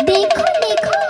लकड़ी की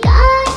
got